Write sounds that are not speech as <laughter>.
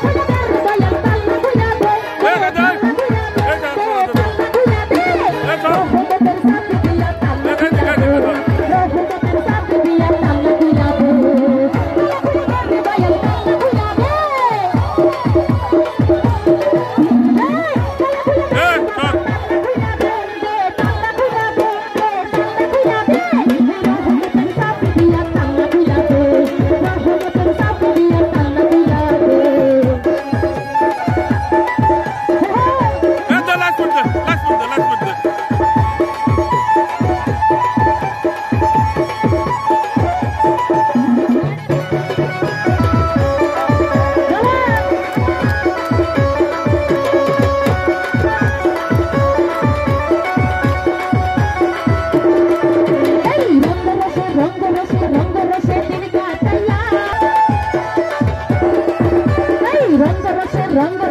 Cuidado. <laughs> ¡Ramba!